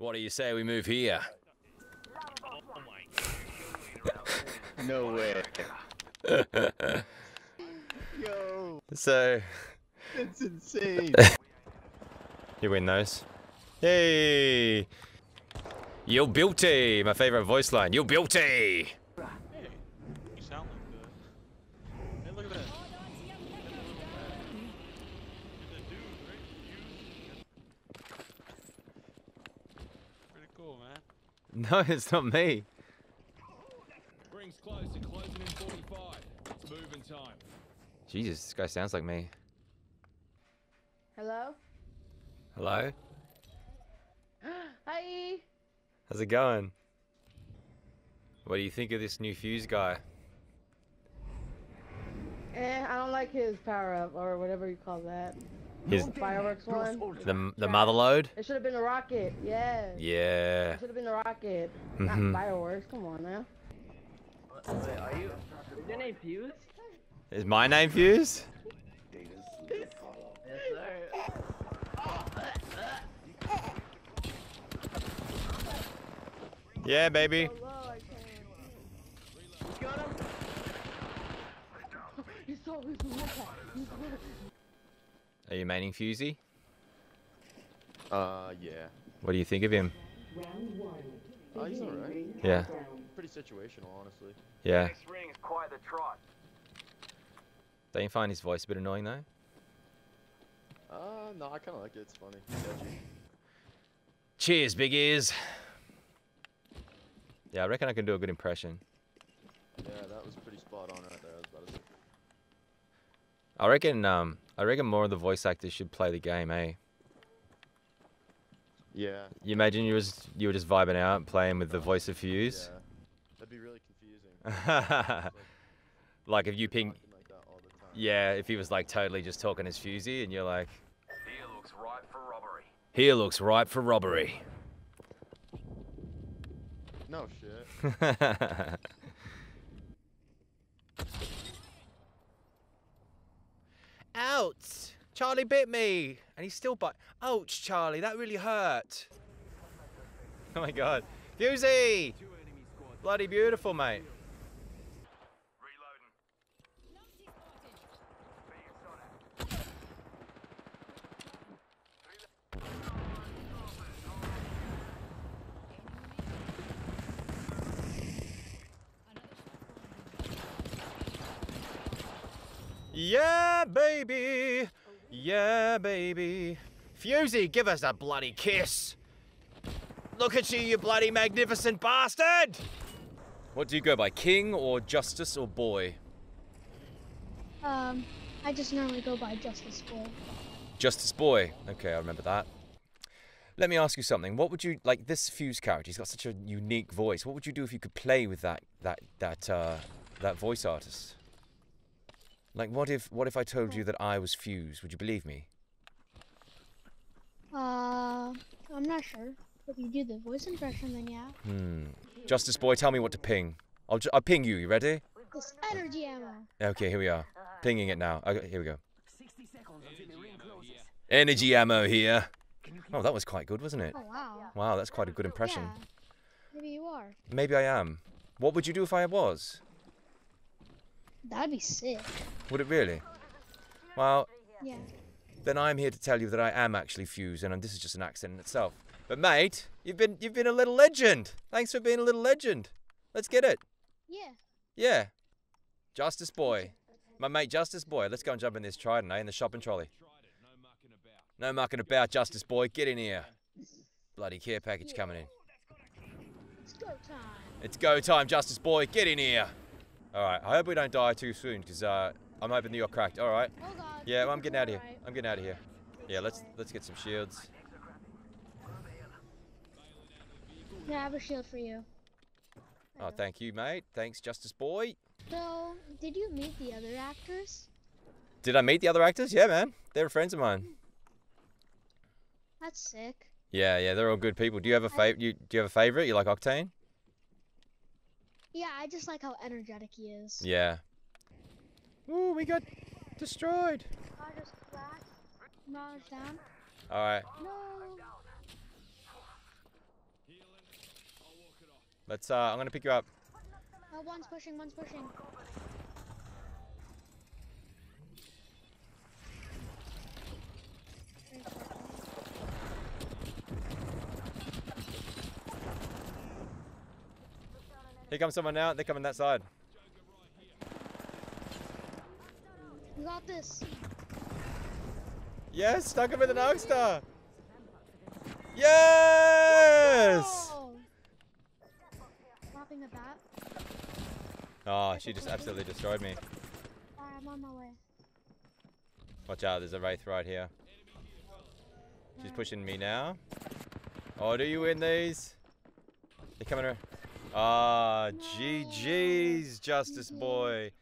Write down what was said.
What do you say we move here? No way. Yo, So, that's insane. you win those. Yay! You're beauty! My favorite voice line. You're beauty! Hey, you sound like that. Hey, look at that. There's a dude, right? You. Pretty cool, man. No, it's not me. Rings close and closing in 45. It's moving time. Jesus, this guy sounds like me. Hello? Hello? Hi. How's it going? What do you think of this new fuse guy? Eh, I don't like his power up or whatever you call that. His The fireworks one. the the Motherlode? It should have been a rocket. Yeah. Yeah. It should have been a rocket. Mhm. Not fireworks. Come on now. Are you? Is your name Fuse? Is my name Fuse? Yes, sir. Yeah, baby. So low, I can't. You got him? He's so he's so low. He's low. Are you maining Fusey? Uh, yeah. What do you think of him? Oh, he's alright. Yeah. Pretty situational, honestly. Yeah. Next ring is quite the trot. Don't you find his voice a bit annoying though? Uh, no, I kind of like it. It's funny. Cheers, big ears. Yeah, I reckon I can do a good impression. Yeah, that was pretty spot on right there. I was about to say. I reckon um I reckon more of the voice actors should play the game, eh? Yeah. You imagine you was you were just vibing out playing with the voice of Fuse? Yeah. That'd be really confusing. Yeah. like if you ping like that all the time. Yeah, if he was like totally just talking as Fusey and you're like Here looks ripe for robbery. Here looks ripe for robbery. No shit. Ouch! Charlie bit me! And he's still bite. Ouch, Charlie, that really hurt. Oh my god. Fusey! Bloody beautiful, mate. Yeah, baby! Yeah, baby. Fusey, give us a bloody kiss! Look at you, you bloody magnificent bastard! What do you go by, king or justice or boy? Um, I just normally go by Justice Boy. Justice Boy. Okay, I remember that. Let me ask you something. What would you like this Fuse character? He's got such a unique voice. What would you do if you could play with that that that uh, that voice artist? Like, what if what if I told you that I was Fuse? Would you believe me? Uh, I'm not sure. If you do the voice impression, then yeah. Hmm. Justice Boy, tell me what to ping. I'll ju- I'll ping you. You ready? This energy ammo. Okay, here we are. Pinging it now. Okay, here we go. Energy ammo here. Oh, that was quite good, wasn't it? Oh wow. Wow, that's quite a good impression. Yeah. Maybe you are. Maybe I am. What would you do if I was? That'd be sick. Would it really? Well, Yeah. then I'm here to tell you that I am actually Fuse, and this is just an accident in itself. But mate, you've been you've been a little legend. Thanks for being a little legend. Let's get it. Yeah. Yeah. Justice Boy. My mate Justice Boy. Let's go and jump in this Trident, eh? In the shopping trolley. No mucking about, Justice Boy. Get in here. Bloody care package coming in. It's go time. It's go time, Justice Boy. Get in here. All right. I hope we don't die too soon, because uh, I'm hoping that you're cracked. All right. Oh god. Yeah, well, I'm getting out of here. Alright. I'm getting out of here. Yeah, let's let's get some shields. Yeah, I have a shield for you. Oh, thank you, mate. Thanks, Justice Boy. So, did you meet the other actors? Did I meet the other actors? Yeah, man. They're friends of mine. That's sick. Yeah, yeah, they're all good people. Do you have a favorite? You do you have a favorite? You like Octane? Yeah, I just like how energetic he is. Yeah. Ooh, we got destroyed. Alright. No. Let's, uh, I'm gonna pick you up. Oh, one's pushing, one's pushing. Here comes someone now. They're coming that side. We got this. Yes, stuck him with an Arc Star. Yes. Oh! Dropping a bat. Oh, ah, she just absolutely destroyed me. Alright, I'm on my way. Watch out, there's a Wraith right here. She's pushing me now. Oh, do you win these? They're coming around. Ah, GG's, Justice Boy.